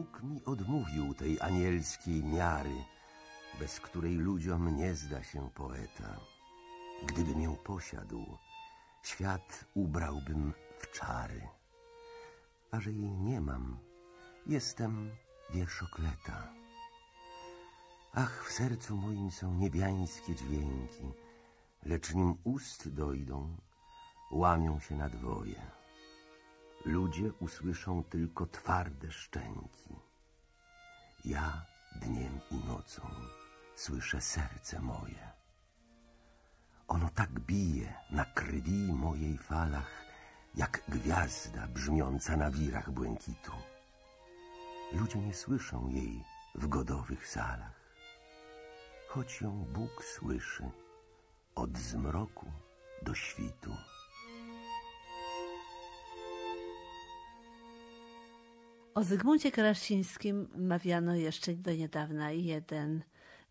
Bóg mi odmówił tej anielskiej miary, bez której ludziom nie zda się poeta. Gdybym ją posiadł, świat ubrałbym w czary. A że jej nie mam, jestem wierszokleta. Ach, w sercu moim są niebiańskie dźwięki, lecz nim ust dojdą, łamią się na dwoje. Ludzie usłyszą tylko twarde szczęki. Ja dniem i nocą słyszę serce moje. Ono tak bije na krwi mojej falach, jak gwiazda brzmiąca na wirach błękitu. Ludzie nie słyszą jej w godowych salach, choć ją Bóg słyszy od zmroku do świtu. O Zygmuncie Krasińskim mawiano jeszcze do niedawna jeden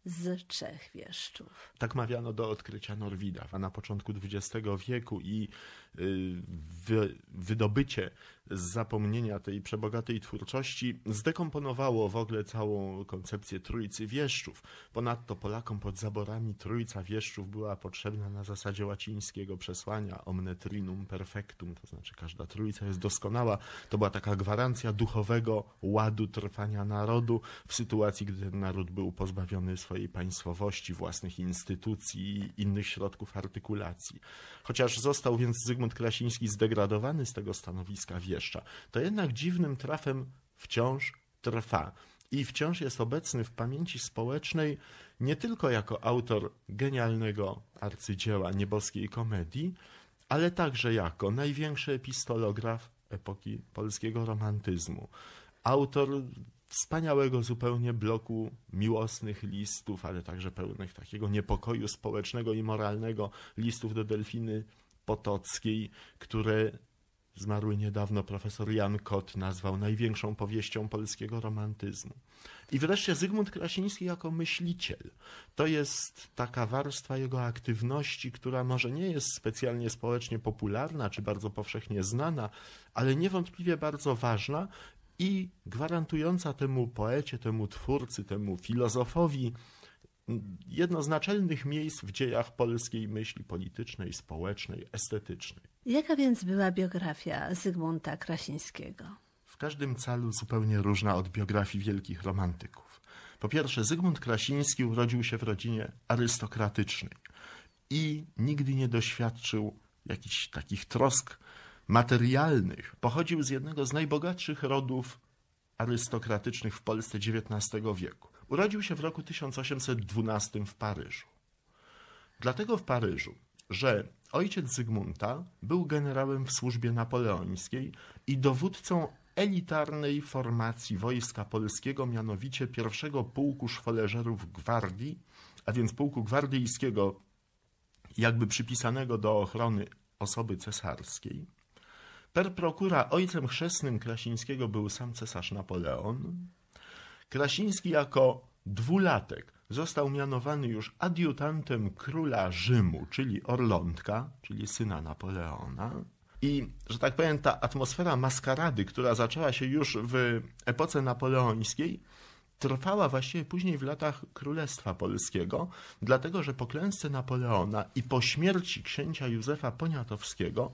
z trzech wieszczów. Tak mawiano do odkrycia Norwida, na początku XX wieku i wy, wydobycie z zapomnienia tej przebogatej twórczości zdekomponowało w ogóle całą koncepcję Trójcy Wieszczów. Ponadto Polakom pod zaborami Trójca Wieszczów była potrzebna na zasadzie łacińskiego przesłania omne trinum perfectum, to znaczy każda Trójca jest doskonała. To była taka gwarancja duchowego ładu trwania narodu w sytuacji, gdy ten naród był pozbawiony swojej państwowości, własnych instytucji i innych środków artykulacji. Chociaż został więc Zygmunt Krasiński zdegradowany z tego stanowiska wieszcza, to jednak dziwnym trafem wciąż trwa i wciąż jest obecny w pamięci społecznej nie tylko jako autor genialnego arcydzieła nieboskiej komedii, ale także jako największy epistolograf epoki polskiego romantyzmu. Autor wspaniałego zupełnie bloku miłosnych listów, ale także pełnych takiego niepokoju społecznego i moralnego listów do Delfiny Potockiej, które zmarły niedawno profesor Jan Kot nazwał największą powieścią polskiego romantyzmu. I wreszcie Zygmunt Krasiński jako myśliciel. To jest taka warstwa jego aktywności, która może nie jest specjalnie społecznie popularna czy bardzo powszechnie znana, ale niewątpliwie bardzo ważna i gwarantująca temu poecie, temu twórcy, temu filozofowi jedno z naczelnych miejsc w dziejach polskiej myśli politycznej, społecznej, estetycznej. Jaka więc była biografia Zygmunta Krasińskiego? W każdym calu zupełnie różna od biografii wielkich romantyków. Po pierwsze, Zygmunt Krasiński urodził się w rodzinie arystokratycznej i nigdy nie doświadczył jakichś takich trosk materialnych. Pochodził z jednego z najbogatszych rodów arystokratycznych w Polsce XIX wieku. Urodził się w roku 1812 w Paryżu. Dlatego w Paryżu, że ojciec Zygmunta był generałem w służbie napoleońskiej i dowódcą elitarnej formacji wojska polskiego, mianowicie pierwszego pułku szwoleżerów gwardii, a więc pułku gwardyjskiego, jakby przypisanego do ochrony osoby cesarskiej. Per prokura ojcem chrzestnym Krasińskiego był sam cesarz Napoleon. Krasiński jako dwulatek został mianowany już adiutantem króla Rzymu, czyli Orlątka, czyli syna Napoleona. I, że tak powiem, ta atmosfera maskarady, która zaczęła się już w epoce napoleońskiej, trwała właściwie później w latach Królestwa Polskiego, dlatego że po klęsce Napoleona i po śmierci księcia Józefa Poniatowskiego,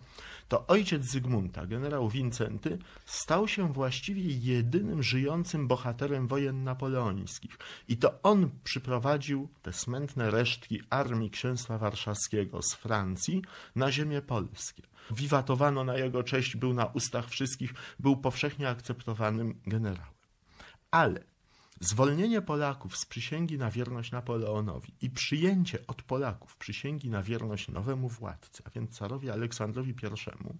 to ojciec Zygmunta, generał Wincenty, stał się właściwie jedynym żyjącym bohaterem wojen napoleońskich. I to on przyprowadził te smętne resztki armii księstwa warszawskiego z Francji na ziemię polskie. Wiwatowano na jego cześć, był na ustach wszystkich, był powszechnie akceptowanym generałem. Ale Zwolnienie Polaków z przysięgi na wierność Napoleonowi i przyjęcie od Polaków przysięgi na wierność nowemu władcy, a więc carowi Aleksandrowi I,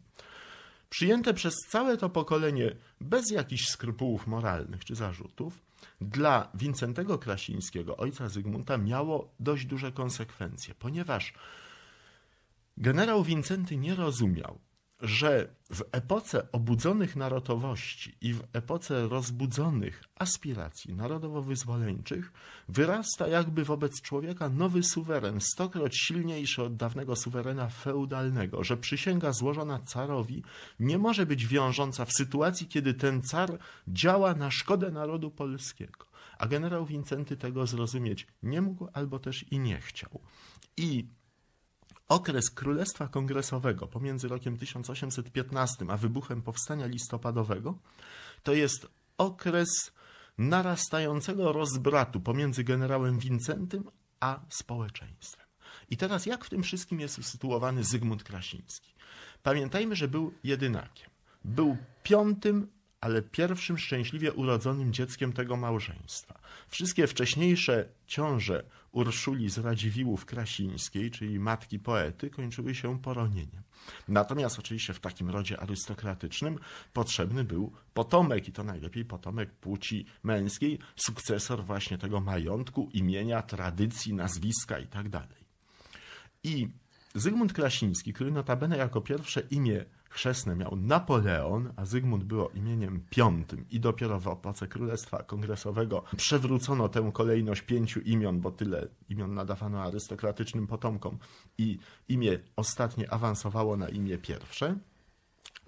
przyjęte przez całe to pokolenie bez jakichś skrupułów moralnych czy zarzutów, dla Wincentego Krasińskiego, ojca Zygmunta, miało dość duże konsekwencje, ponieważ generał Wincenty nie rozumiał, że w epoce obudzonych narodowości i w epoce rozbudzonych aspiracji narodowo-wyzwoleńczych wyrasta jakby wobec człowieka nowy suweren, stokroć silniejszy od dawnego suwerena feudalnego, że przysięga złożona carowi nie może być wiążąca w sytuacji, kiedy ten car działa na szkodę narodu polskiego. A generał Wincenty tego zrozumieć nie mógł albo też i nie chciał. I Okres Królestwa Kongresowego pomiędzy rokiem 1815 a wybuchem Powstania Listopadowego to jest okres narastającego rozbratu pomiędzy generałem Wincentym a społeczeństwem. I teraz jak w tym wszystkim jest usytuowany Zygmunt Krasiński? Pamiętajmy, że był jedynakiem. Był piątym ale pierwszym szczęśliwie urodzonym dzieckiem tego małżeństwa. Wszystkie wcześniejsze ciąże Urszuli z Radziwiłłów Krasińskiej, czyli matki poety, kończyły się poronieniem. Natomiast oczywiście w takim rodzie arystokratycznym potrzebny był potomek i to najlepiej potomek płci męskiej, sukcesor właśnie tego majątku, imienia, tradycji, nazwiska itd. Tak I Zygmunt Krasiński, który notabene jako pierwsze imię chrzestne miał Napoleon, a Zygmunt było imieniem piątym i dopiero w epoce Królestwa Kongresowego przewrócono tę kolejność pięciu imion, bo tyle imion nadawano arystokratycznym potomkom i imię ostatnie awansowało na imię pierwsze.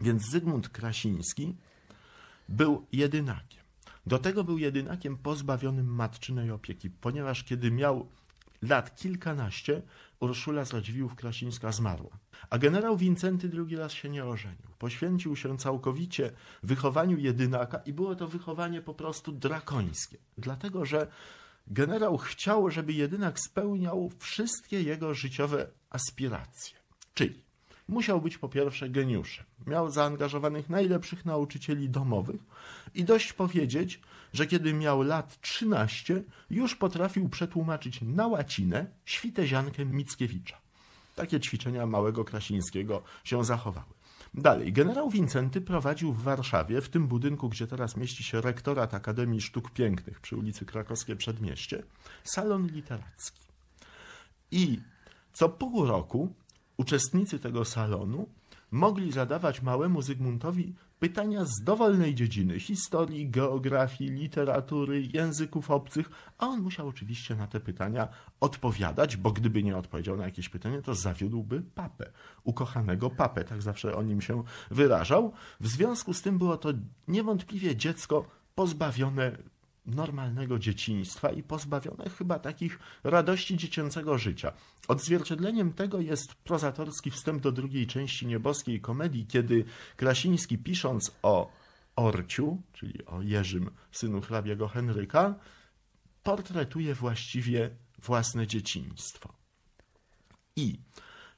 Więc Zygmunt Krasiński był jedynakiem. Do tego był jedynakiem pozbawionym matczynej opieki, ponieważ kiedy miał lat kilkanaście Urszula z Radziwiłłów-Krasińska zmarła. A generał Wincenty drugi raz się nie ożenił. Poświęcił się całkowicie wychowaniu jedynaka i było to wychowanie po prostu drakońskie. Dlatego, że generał chciał, żeby jedynak spełniał wszystkie jego życiowe aspiracje. Czyli musiał być po pierwsze geniuszem. Miał zaangażowanych najlepszych nauczycieli domowych i dość powiedzieć, że kiedy miał lat 13, już potrafił przetłumaczyć na łacinę świteziankę Mickiewicza. Takie ćwiczenia małego Krasińskiego się zachowały. Dalej, generał Wincenty prowadził w Warszawie, w tym budynku, gdzie teraz mieści się rektorat Akademii Sztuk Pięknych przy ulicy Krakowskie Przedmieście, salon literacki. I co pół roku uczestnicy tego salonu mogli zadawać małemu Zygmuntowi pytania z dowolnej dziedziny historii, geografii, literatury, języków obcych, a on musiał oczywiście na te pytania odpowiadać, bo gdyby nie odpowiedział na jakieś pytanie, to zawiódłby papę, ukochanego papę, tak zawsze o nim się wyrażał. W związku z tym było to niewątpliwie dziecko pozbawione normalnego dzieciństwa i pozbawione chyba takich radości dziecięcego życia. Odzwierciedleniem tego jest prozatorski wstęp do drugiej części nieboskiej komedii, kiedy Krasiński pisząc o Orciu, czyli o Jerzym, synu hrabiego Henryka, portretuje właściwie własne dzieciństwo. I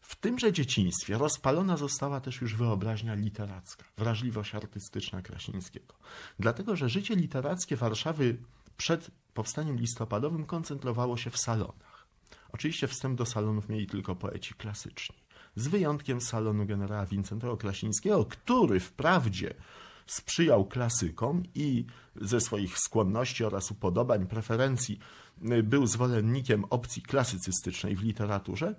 w tymże dzieciństwie rozpalona została też już wyobraźnia literacka, wrażliwość artystyczna Krasińskiego. Dlatego, że życie literackie Warszawy przed powstaniem listopadowym koncentrowało się w salonach. Oczywiście wstęp do salonów mieli tylko poeci klasyczni, z wyjątkiem salonu generała Wincentego Krasińskiego, który wprawdzie sprzyjał klasykom i ze swoich skłonności oraz upodobań, preferencji był zwolennikiem opcji klasycystycznej w literaturze,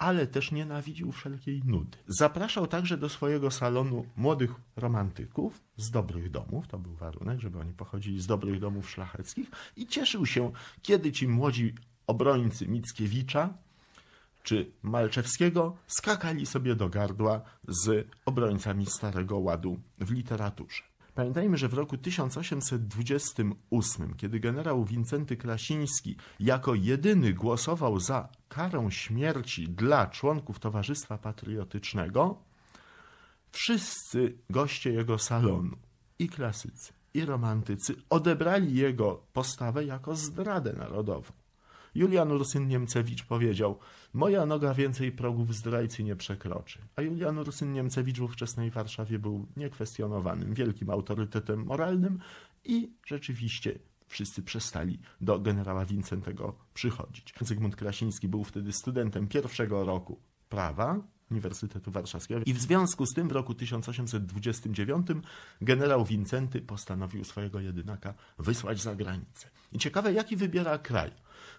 ale też nienawidził wszelkiej nudy. Zapraszał także do swojego salonu młodych romantyków z dobrych domów, to był warunek, żeby oni pochodzili z dobrych domów szlacheckich i cieszył się, kiedy ci młodzi obrońcy Mickiewicza czy Malczewskiego skakali sobie do gardła z obrońcami Starego Ładu w literaturze. Pamiętajmy, że w roku 1828, kiedy generał Wincenty Krasiński jako jedyny głosował za karą śmierci dla członków Towarzystwa Patriotycznego, wszyscy goście jego salonu, i klasycy, i romantycy, odebrali jego postawę jako zdradę narodową. Julian Ursyn Niemcewicz powiedział: Moja noga więcej progów zdrajcy nie przekroczy. A Julian Ursyn Niemcewicz w ówczesnej Warszawie był niekwestionowanym, wielkim autorytetem moralnym i rzeczywiście wszyscy przestali do generała Wincentego przychodzić. Zygmunt Krasiński był wtedy studentem pierwszego roku prawa Uniwersytetu Warszawskiego i w związku z tym w roku 1829 generał Wincenty postanowił swojego jedynaka wysłać za granicę. I ciekawe, jaki wybiera kraj.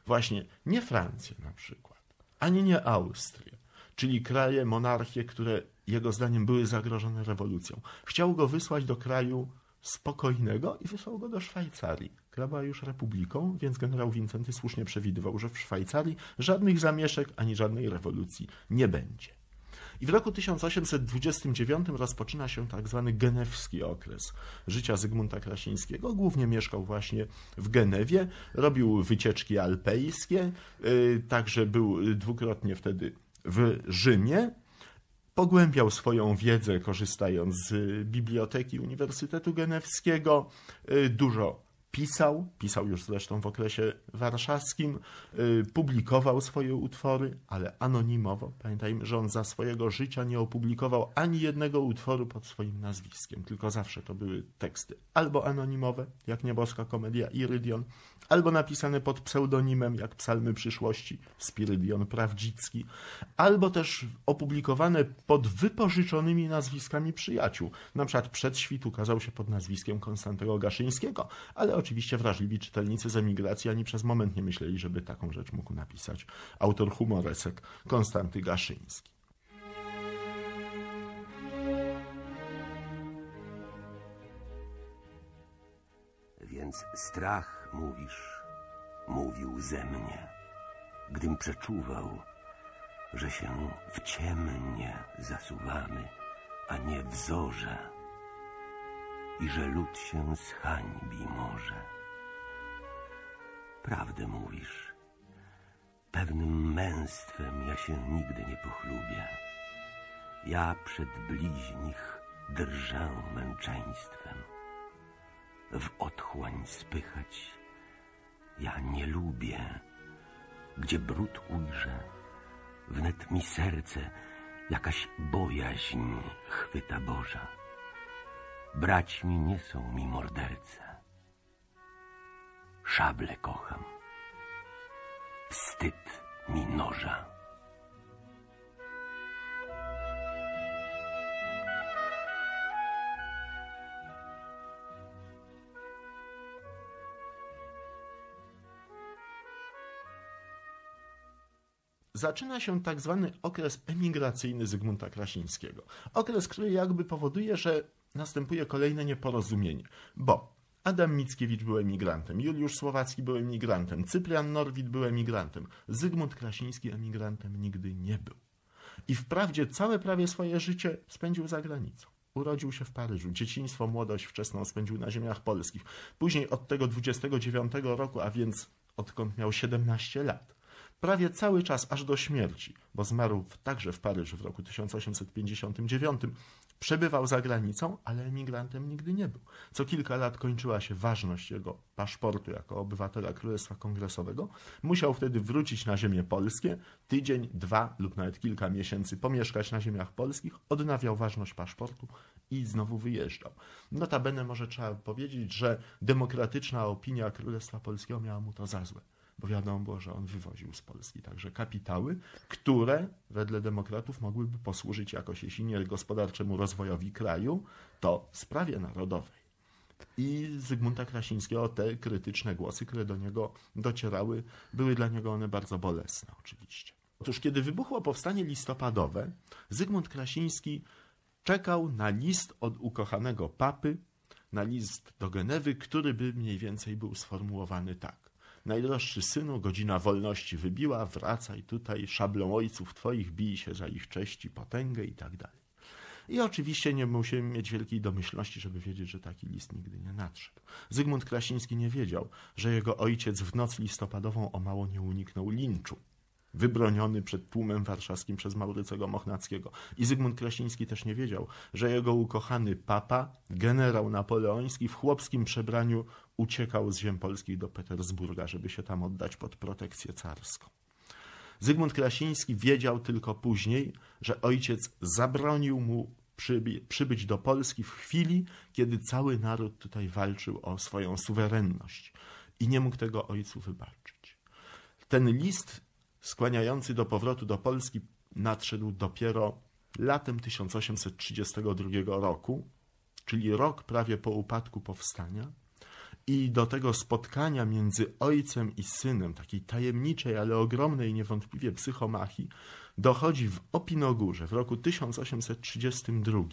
Właśnie nie Francję na przykład, ani nie Austrię, czyli kraje, monarchie, które jego zdaniem były zagrożone rewolucją. Chciał go wysłać do kraju spokojnego i wysłał go do Szwajcarii. Która była już republiką, więc generał Wincenty słusznie przewidywał, że w Szwajcarii żadnych zamieszek ani żadnej rewolucji nie będzie. I w roku 1829 rozpoczyna się tak zwany genewski okres życia Zygmunta Krasińskiego. Głównie mieszkał właśnie w Genewie, robił wycieczki alpejskie, yy, także był dwukrotnie wtedy w Rzymie. Pogłębiał swoją wiedzę, korzystając z biblioteki Uniwersytetu Genewskiego. Dużo pisał, pisał już zresztą w okresie warszawskim, y, publikował swoje utwory, ale anonimowo. Pamiętajmy, że on za swojego życia nie opublikował ani jednego utworu pod swoim nazwiskiem, tylko zawsze to były teksty albo anonimowe, jak Nieboska Komedia Irydion, albo napisane pod pseudonimem, jak Psalmy Przyszłości, Spirydion Prawdzicki, albo też opublikowane pod wypożyczonymi nazwiskami przyjaciół. Na przykład Przedświt ukazał się pod nazwiskiem Konstantego Gaszyńskiego, ale oczywiście wrażliwi czytelnicy z emigracji ani przez moment nie myśleli, żeby taką rzecz mógł napisać autor humoresek Konstanty Gaszyński. Więc strach, mówisz, mówił ze mnie, gdym przeczuwał, że się w ciemnie zasuwamy, a nie w zorze i że lud się zhańbi może. Prawdę mówisz. Pewnym męstwem ja się nigdy nie pochlubię. Ja przed bliźnich drżę męczeństwem. W otchłań spychać ja nie lubię. Gdzie brud ujrzę, wnet mi serce jakaś bojaźń chwyta Boża. Braćmi nie są mi morderce. Szable kocham. Wstyd mi noża. zaczyna się tak zwany okres emigracyjny Zygmunta Krasińskiego. Okres, który jakby powoduje, że następuje kolejne nieporozumienie, bo Adam Mickiewicz był emigrantem, Juliusz Słowacki był emigrantem, Cyprian Norwid był emigrantem, Zygmunt Krasiński emigrantem nigdy nie był. I wprawdzie całe prawie swoje życie spędził za granicą. Urodził się w Paryżu, dzieciństwo, młodość wczesną spędził na ziemiach polskich. Później od tego 29 roku, a więc odkąd miał 17 lat, prawie cały czas aż do śmierci, bo zmarł także w Paryżu w roku 1859, przebywał za granicą, ale emigrantem nigdy nie był. Co kilka lat kończyła się ważność jego paszportu jako obywatela Królestwa Kongresowego. Musiał wtedy wrócić na ziemię polskie, tydzień, dwa lub nawet kilka miesięcy pomieszkać na ziemiach polskich, odnawiał ważność paszportu i znowu wyjeżdżał. Notabene może trzeba powiedzieć, że demokratyczna opinia Królestwa Polskiego miała mu to za złe bo wiadomo że on wywoził z Polski także kapitały, które wedle demokratów mogłyby posłużyć jakoś, jeśli nie gospodarczemu rozwojowi kraju, to sprawie narodowej. I Zygmunta Krasińskiego te krytyczne głosy, które do niego docierały, były dla niego one bardzo bolesne oczywiście. Otóż kiedy wybuchło powstanie listopadowe, Zygmunt Krasiński czekał na list od ukochanego papy, na list do Genewy, który by mniej więcej był sformułowany tak. Najdroższy synu, godzina wolności wybiła, wracaj tutaj, szablą ojców twoich, bij się za ich cześć i potęgę i tak dalej. I oczywiście nie musimy mieć wielkiej domyślności, żeby wiedzieć, że taki list nigdy nie nadszedł. Zygmunt Krasiński nie wiedział, że jego ojciec w noc listopadową o mało nie uniknął linczu wybroniony przed tłumem warszawskim przez Maurycego Mochnackiego. I Zygmunt Krasiński też nie wiedział, że jego ukochany papa, generał napoleoński w chłopskim przebraniu uciekał z ziem polskich do Petersburga, żeby się tam oddać pod protekcję carską. Zygmunt Krasiński wiedział tylko później, że ojciec zabronił mu przybyć do Polski w chwili, kiedy cały naród tutaj walczył o swoją suwerenność i nie mógł tego ojcu wybaczyć. Ten list skłaniający do powrotu do Polski nadszedł dopiero latem 1832 roku, czyli rok prawie po upadku powstania. I do tego spotkania między ojcem i synem, takiej tajemniczej, ale ogromnej niewątpliwie psychomachii, dochodzi w Opinogórze w roku 1832,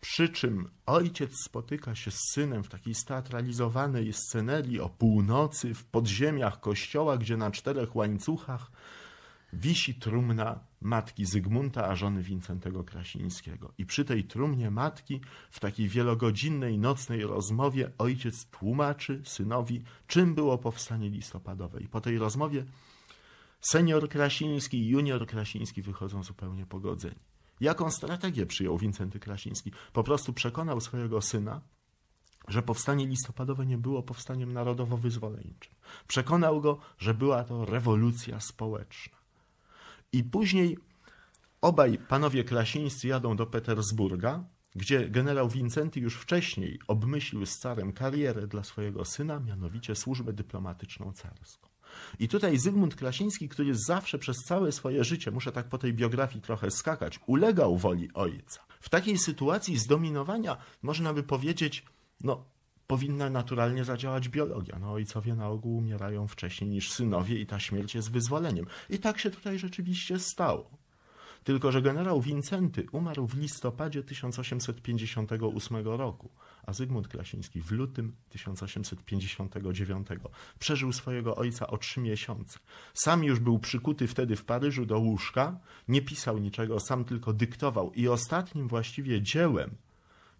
przy czym ojciec spotyka się z synem w takiej steatralizowanej scenerii o północy w podziemiach kościoła, gdzie na czterech łańcuchach wisi trumna matki Zygmunta, a żony Wincentego Krasińskiego. I przy tej trumnie matki, w takiej wielogodzinnej, nocnej rozmowie, ojciec tłumaczy synowi, czym było powstanie listopadowe. I po tej rozmowie senior Krasiński i junior Krasiński wychodzą zupełnie pogodzeni. Jaką strategię przyjął Wincenty Krasiński? Po prostu przekonał swojego syna, że powstanie listopadowe nie było powstaniem narodowo-wyzwoleńczym. Przekonał go, że była to rewolucja społeczna. I później obaj panowie Krasińscy jadą do Petersburga, gdzie generał Wincenty już wcześniej obmyślił z carem karierę dla swojego syna, mianowicie służbę dyplomatyczną carską. I tutaj Zygmunt Krasiński, który zawsze przez całe swoje życie, muszę tak po tej biografii trochę skakać, ulegał woli ojca. W takiej sytuacji zdominowania można by powiedzieć, no powinna naturalnie zadziałać biologia. No ojcowie na ogół umierają wcześniej niż synowie i ta śmierć jest wyzwoleniem. I tak się tutaj rzeczywiście stało. Tylko, że generał Wincenty umarł w listopadzie 1858 roku, a Zygmunt Krasiński w lutym 1859. Przeżył swojego ojca o trzy miesiące. Sam już był przykuty wtedy w Paryżu do łóżka, nie pisał niczego, sam tylko dyktował i ostatnim właściwie dziełem,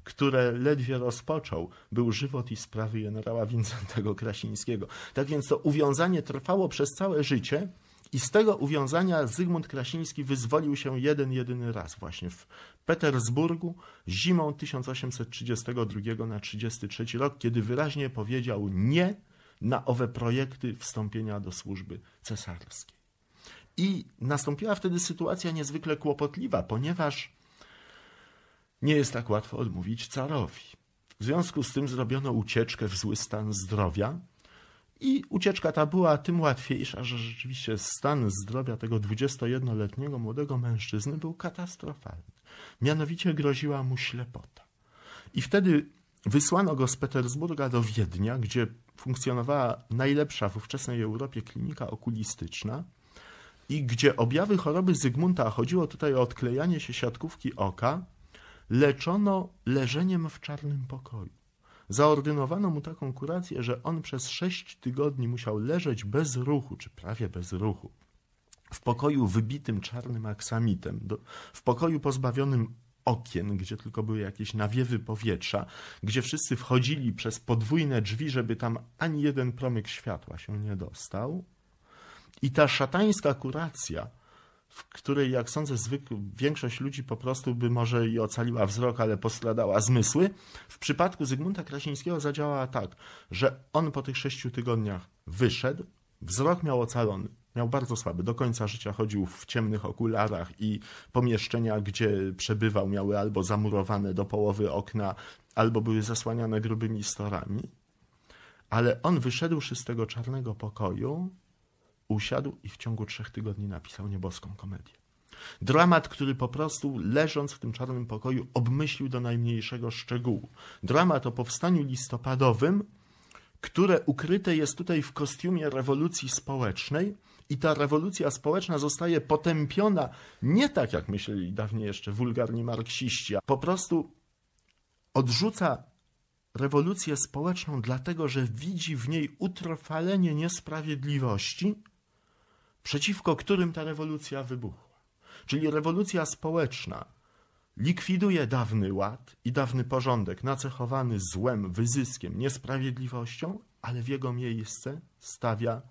które ledwie rozpoczął, był żywot i sprawy generała Wincentego Krasińskiego. Tak więc to uwiązanie trwało przez całe życie i z tego uwiązania Zygmunt Krasiński wyzwolił się jeden, jedyny raz właśnie w Petersburgu zimą 1832 na 33 rok, kiedy wyraźnie powiedział nie na owe projekty wstąpienia do służby cesarskiej. I nastąpiła wtedy sytuacja niezwykle kłopotliwa, ponieważ nie jest tak łatwo odmówić carowi. W związku z tym zrobiono ucieczkę w zły stan zdrowia i ucieczka ta była tym łatwiejsza, że rzeczywiście stan zdrowia tego 21-letniego młodego mężczyzny był katastrofalny. Mianowicie groziła mu ślepota. I wtedy wysłano go z Petersburga do Wiednia, gdzie funkcjonowała najlepsza w ówczesnej Europie klinika okulistyczna i gdzie objawy choroby Zygmunta, chodziło tutaj o odklejanie się siatkówki oka, leczono leżeniem w czarnym pokoju. Zaordynowano mu taką kurację, że on przez sześć tygodni musiał leżeć bez ruchu, czy prawie bez ruchu, w pokoju wybitym czarnym aksamitem, do, w pokoju pozbawionym okien, gdzie tylko były jakieś nawiewy powietrza, gdzie wszyscy wchodzili przez podwójne drzwi, żeby tam ani jeden promyk światła się nie dostał. I ta szatańska kuracja, w której, jak sądzę, zwykły, większość ludzi po prostu by może i ocaliła wzrok, ale postradała zmysły. W przypadku Zygmunta Krasińskiego zadziałała tak, że on po tych sześciu tygodniach wyszedł, wzrok miał ocalony, miał bardzo słaby. Do końca życia chodził w ciemnych okularach i pomieszczenia, gdzie przebywał, miały albo zamurowane do połowy okna, albo były zasłaniane grubymi storami. Ale on wyszedłszy z tego czarnego pokoju, usiadł i w ciągu trzech tygodni napisał nieboską komedię. Dramat, który po prostu leżąc w tym czarnym pokoju obmyślił do najmniejszego szczegółu. Dramat o powstaniu listopadowym, które ukryte jest tutaj w kostiumie rewolucji społecznej i ta rewolucja społeczna zostaje potępiona nie tak, jak myśleli dawniej jeszcze wulgarni marksiści, a po prostu odrzuca rewolucję społeczną dlatego, że widzi w niej utrwalenie niesprawiedliwości, przeciwko którym ta rewolucja wybuchła. Czyli rewolucja społeczna likwiduje dawny ład i dawny porządek nacechowany złem, wyzyskiem, niesprawiedliwością, ale w jego miejsce stawia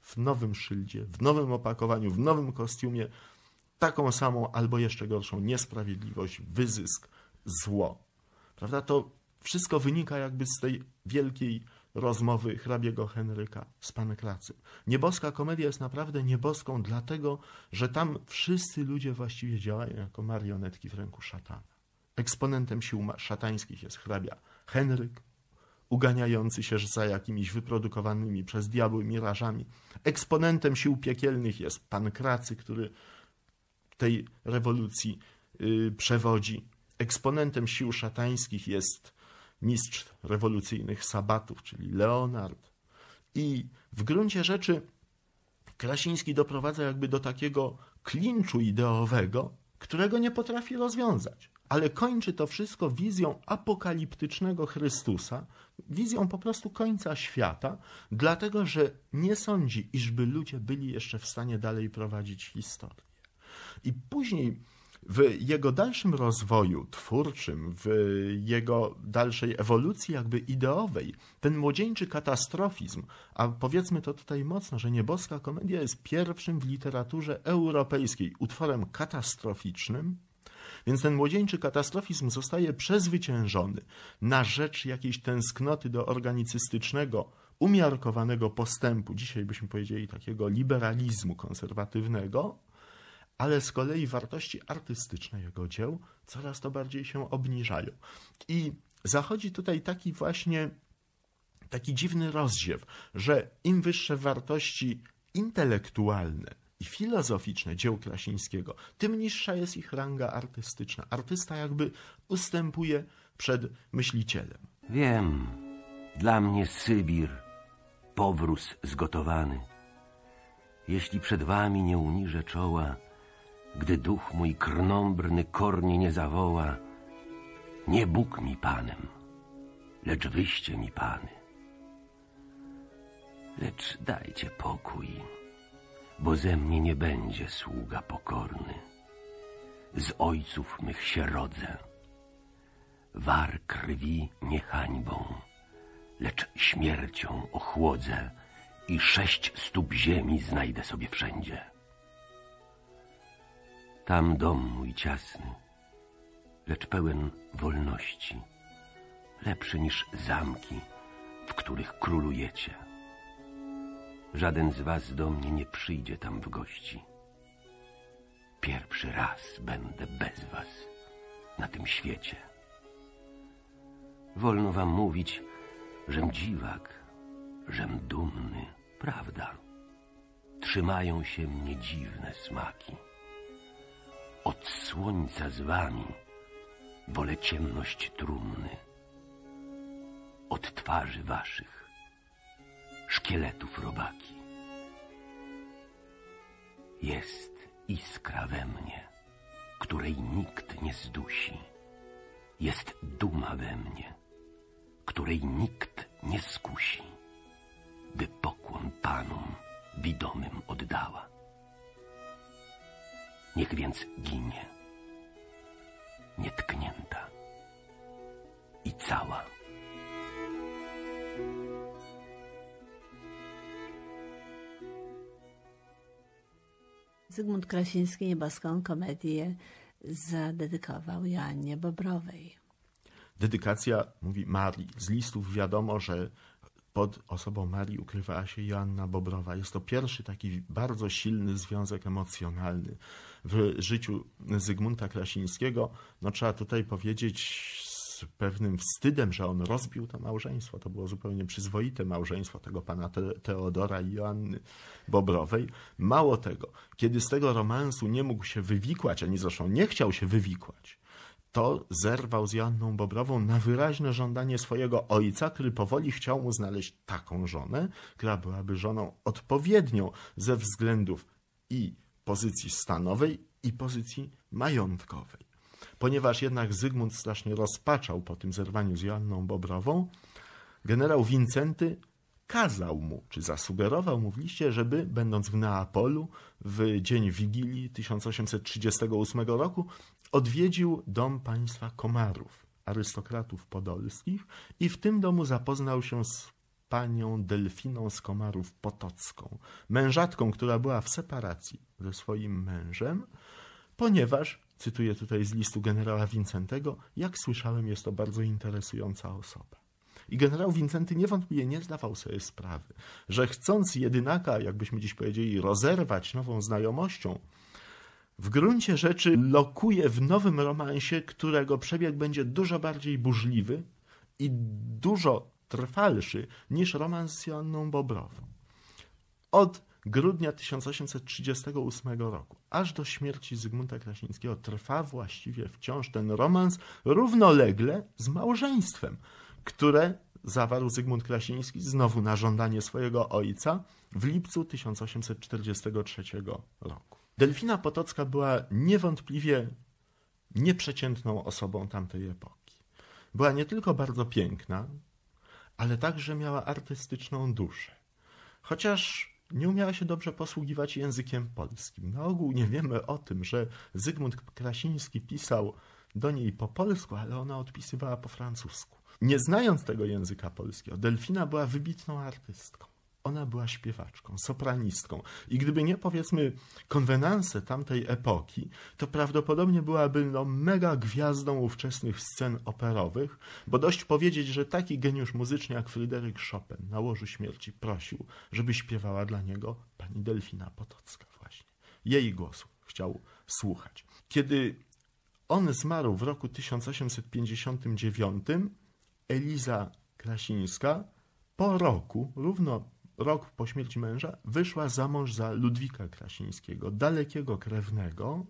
w nowym szyldzie, w nowym opakowaniu, w nowym kostiumie taką samą albo jeszcze gorszą niesprawiedliwość, wyzysk, zło. Prawda? To wszystko wynika jakby z tej wielkiej rozmowy hrabiego Henryka z Pankracym. Nieboska komedia jest naprawdę nieboską, dlatego że tam wszyscy ludzie właściwie działają jako marionetki w ręku szatana. Eksponentem sił szatańskich jest hrabia Henryk, uganiający się za jakimiś wyprodukowanymi przez diabły mirażami. Eksponentem sił piekielnych jest Pankracy, który tej rewolucji yy, przewodzi. Eksponentem sił szatańskich jest mistrz rewolucyjnych sabatów, czyli Leonard. I w gruncie rzeczy Krasiński doprowadza jakby do takiego klinczu ideowego, którego nie potrafi rozwiązać. Ale kończy to wszystko wizją apokaliptycznego Chrystusa, wizją po prostu końca świata, dlatego że nie sądzi, iżby ludzie byli jeszcze w stanie dalej prowadzić historię. I później w jego dalszym rozwoju twórczym, w jego dalszej ewolucji jakby ideowej, ten młodzieńczy katastrofizm, a powiedzmy to tutaj mocno, że nieboska komedia jest pierwszym w literaturze europejskiej utworem katastroficznym, więc ten młodzieńczy katastrofizm zostaje przezwyciężony na rzecz jakiejś tęsknoty do organicystycznego, umiarkowanego postępu, dzisiaj byśmy powiedzieli takiego liberalizmu konserwatywnego, ale z kolei wartości artystyczne jego dzieł coraz to bardziej się obniżają. I zachodzi tutaj taki właśnie taki dziwny rozziew, że im wyższe wartości intelektualne i filozoficzne dzieł Krasińskiego, tym niższa jest ich ranga artystyczna. Artysta jakby ustępuje przed myślicielem. Wiem, dla mnie Sybir, powróz zgotowany. Jeśli przed wami nie uniżę czoła, gdy duch mój krnąbrny kornie nie zawoła, nie Bóg mi Panem, lecz wyście mi Pany. Lecz dajcie pokój, bo ze mnie nie będzie sługa pokorny. Z ojców mych się rodzę. War krwi nie hańbą, lecz śmiercią ochłodzę i sześć stóp ziemi znajdę sobie wszędzie. Tam dom mój ciasny, lecz pełen wolności, lepszy niż zamki, w których królujecie. Żaden z was do mnie nie przyjdzie tam w gości. Pierwszy raz będę bez was na tym świecie. Wolno wam mówić, żem dziwak, żem dumny, prawda? Trzymają się mnie dziwne smaki. Od słońca z wami wolę ciemność trumny. Od twarzy waszych szkieletów robaki. Jest iskra we mnie, której nikt nie zdusi. Jest duma we mnie, której nikt nie skusi, by pokłon panom widomym oddała. Niech więc ginie, nietknięta i cała. Zygmunt Krasiński nieboską komedię zadedykował Joannie Bobrowej. Dedykacja, mówi Marii. Z listów wiadomo, że pod osobą Marii ukrywała się Joanna Bobrowa. Jest to pierwszy taki bardzo silny związek emocjonalny w życiu Zygmunta Krasińskiego. No trzeba tutaj powiedzieć z pewnym wstydem, że on rozbił to małżeństwo. To było zupełnie przyzwoite małżeństwo tego pana Te Teodora i Joanny Bobrowej. Mało tego, kiedy z tego romansu nie mógł się wywikłać, ani zresztą nie chciał się wywikłać, to zerwał z Joanną Bobrową na wyraźne żądanie swojego ojca, który powoli chciał mu znaleźć taką żonę, która byłaby żoną odpowiednią ze względów i pozycji stanowej, i pozycji majątkowej. Ponieważ jednak Zygmunt strasznie rozpaczał po tym zerwaniu z Joanną Bobrową, generał Wincenty kazał mu, czy zasugerował mu w liście, żeby, będąc w Neapolu, w dzień Wigilii 1838 roku, odwiedził dom państwa Komarów, arystokratów podolskich i w tym domu zapoznał się z panią Delfiną z Komarów Potocką, mężatką, która była w separacji ze swoim mężem, ponieważ, cytuję tutaj z listu generała Wincentego, jak słyszałem, jest to bardzo interesująca osoba. I generał Wincenty niewątpliwie nie zdawał sobie sprawy, że chcąc jedynaka, jakbyśmy dziś powiedzieli, rozerwać nową znajomością, w gruncie rzeczy lokuje w nowym romansie, którego przebieg będzie dużo bardziej burzliwy i dużo trwalszy niż romans z Joanną Bobrową. Od grudnia 1838 roku, aż do śmierci Zygmunta Krasińskiego, trwa właściwie wciąż ten romans równolegle z małżeństwem, które zawarł Zygmunt Krasiński znowu na żądanie swojego ojca w lipcu 1843 roku. Delfina Potocka była niewątpliwie nieprzeciętną osobą tamtej epoki. Była nie tylko bardzo piękna, ale także miała artystyczną duszę. Chociaż nie umiała się dobrze posługiwać językiem polskim. Na ogół nie wiemy o tym, że Zygmunt Krasiński pisał do niej po polsku, ale ona odpisywała po francusku. Nie znając tego języka polskiego, Delfina była wybitną artystką. Ona była śpiewaczką, sopranistką i gdyby nie powiedzmy konwenanse tamtej epoki, to prawdopodobnie byłaby no, mega gwiazdą ówczesnych scen operowych, bo dość powiedzieć, że taki geniusz muzyczny jak Fryderyk Chopin na łożu śmierci prosił, żeby śpiewała dla niego pani Delfina Potocka właśnie. Jej głosu chciał słuchać. Kiedy on zmarł w roku 1859, Eliza Krasińska po roku, równo rok po śmierci męża, wyszła za mąż za Ludwika Krasińskiego, dalekiego krewnego,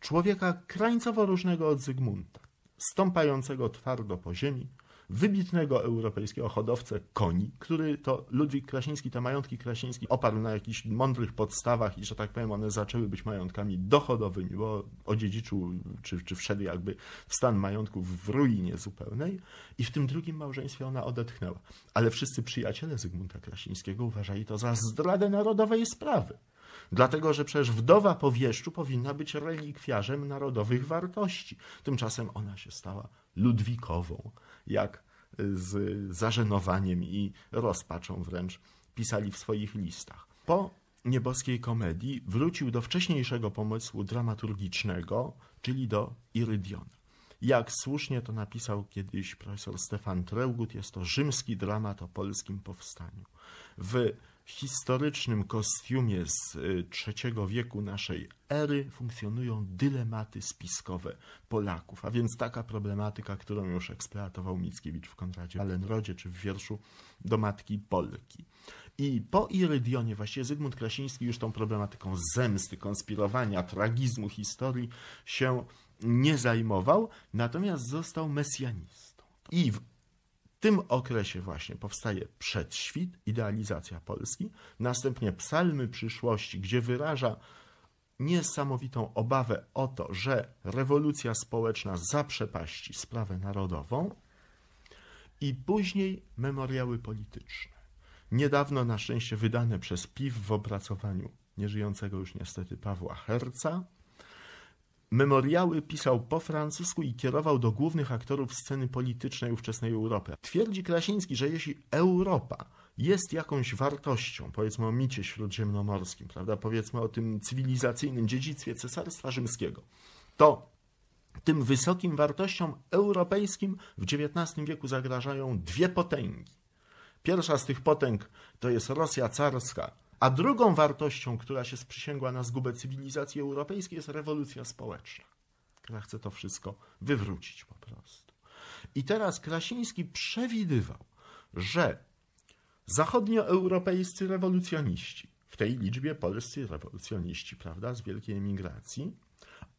człowieka krańcowo różnego od Zygmunta, stąpającego twardo po ziemi, wybitnego europejskiego hodowcę koni, który to Ludwik Krasiński, te majątki Krasiński oparł na jakichś mądrych podstawach i, że tak powiem, one zaczęły być majątkami dochodowymi, bo odziedziczył, czy, czy wszedł jakby w stan majątków w ruinie zupełnej i w tym drugim małżeństwie ona odetchnęła. Ale wszyscy przyjaciele Zygmunta Krasińskiego uważali to za zdradę narodowej sprawy. Dlatego, że przecież wdowa po wieszczu powinna być relikwiarzem narodowych wartości. Tymczasem ona się stała Ludwikową, jak z zażenowaniem i rozpaczą wręcz pisali w swoich listach. Po nieboskiej komedii wrócił do wcześniejszego pomysłu dramaturgicznego, czyli do Irydiona. Jak słusznie to napisał kiedyś profesor Stefan Treugut, jest to rzymski dramat o polskim powstaniu. W historycznym kostiumie z III wieku naszej ery funkcjonują dylematy spiskowe Polaków, a więc taka problematyka, którą już eksploatował Mickiewicz w Konradzie Alenrodzie czy w wierszu do Matki Polki. I po Irydionie właściwie Zygmunt Krasiński już tą problematyką zemsty, konspirowania, tragizmu historii się nie zajmował, natomiast został mesjanistą. I w tym okresie właśnie powstaje przedświt, idealizacja Polski, następnie psalmy przyszłości, gdzie wyraża niesamowitą obawę o to, że rewolucja społeczna zaprzepaści sprawę narodową i później memoriały polityczne. Niedawno na szczęście wydane przez PIW w opracowaniu nieżyjącego już niestety Pawła Herca, Memoriały pisał po francusku i kierował do głównych aktorów sceny politycznej ówczesnej Europy. Twierdzi Krasiński, że jeśli Europa jest jakąś wartością, powiedzmy o micie śródziemnomorskim, prawda, powiedzmy o tym cywilizacyjnym dziedzictwie Cesarstwa Rzymskiego, to tym wysokim wartościom europejskim w XIX wieku zagrażają dwie potęgi. Pierwsza z tych potęg to jest Rosja carska, a drugą wartością, która się sprzysięgła na zgubę cywilizacji europejskiej, jest rewolucja społeczna, która chce to wszystko wywrócić po prostu. I teraz Krasiński przewidywał, że zachodnioeuropejscy rewolucjoniści, w tej liczbie polscy rewolucjoniści, prawda, z wielkiej emigracji,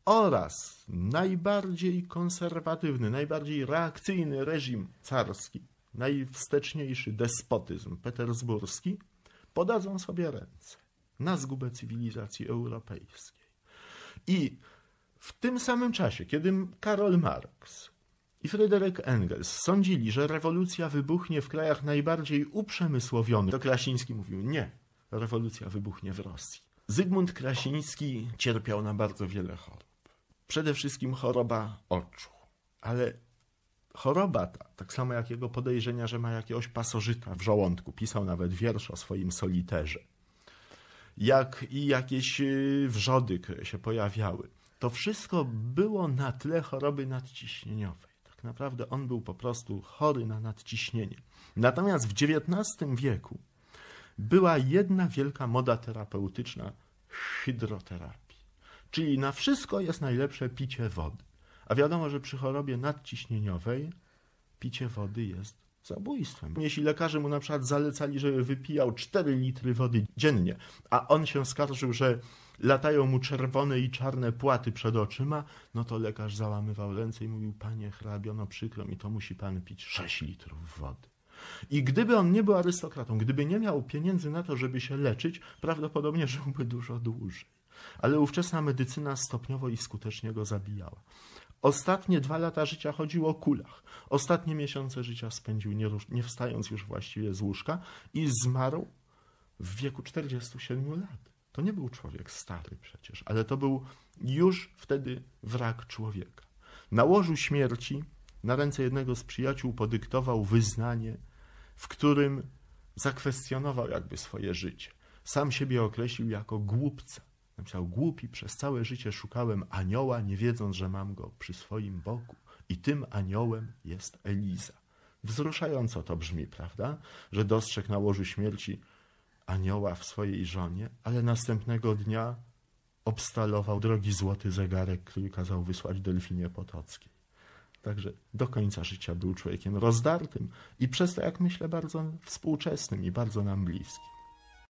oraz najbardziej konserwatywny, najbardziej reakcyjny reżim carski, najwsteczniejszy despotyzm petersburski, podadzą sobie ręce na zgubę cywilizacji europejskiej. I w tym samym czasie, kiedy Karol Marx i Fryderyk Engels sądzili, że rewolucja wybuchnie w krajach najbardziej uprzemysłowionych, to Krasiński mówił nie, rewolucja wybuchnie w Rosji. Zygmunt Krasiński cierpiał na bardzo wiele chorób. Przede wszystkim choroba oczu, ale choroba ta, tak samo jak jego podejrzenia, że ma jakiegoś pasożyta w żołądku, pisał nawet wiersz o swoim soliterze, jak i jakieś y, wrzody, które się pojawiały. To wszystko było na tle choroby nadciśnieniowej. Tak naprawdę on był po prostu chory na nadciśnienie. Natomiast w XIX wieku była jedna wielka moda terapeutyczna hydroterapii. Czyli na wszystko jest najlepsze picie wody. A wiadomo, że przy chorobie nadciśnieniowej picie wody jest zabójstwem. Jeśli lekarze mu na przykład zalecali, żeby wypijał 4 litry wody dziennie, a on się skarżył, że latają mu czerwone i czarne płaty przed oczyma, no to lekarz załamywał ręce i mówił, panie hrabio, no przykro mi, to musi pan pić 6 litrów wody. I gdyby on nie był arystokratą, gdyby nie miał pieniędzy na to, żeby się leczyć, prawdopodobnie żyłby dużo dłużej. Ale ówczesna medycyna stopniowo i skutecznie go zabijała. Ostatnie dwa lata życia chodził o kulach. Ostatnie miesiące życia spędził nie, nie wstając już właściwie z łóżka i zmarł w wieku 47 lat. To nie był człowiek stary przecież, ale to był już wtedy wrak człowieka. Na łożu śmierci na ręce jednego z przyjaciół podyktował wyznanie, w którym zakwestionował jakby swoje życie. Sam siebie określił jako głupca. Napisał, głupi, przez całe życie szukałem anioła, nie wiedząc, że mam go przy swoim boku. I tym aniołem jest Eliza. Wzruszająco to brzmi, prawda? Że dostrzegł na łożu śmierci anioła w swojej żonie, ale następnego dnia obstalował drogi złoty zegarek, który kazał wysłać Delfinie Potockiej. Także do końca życia był człowiekiem rozdartym i przez to, jak myślę, bardzo współczesnym i bardzo nam bliskim.